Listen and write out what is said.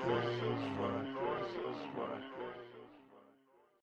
Noise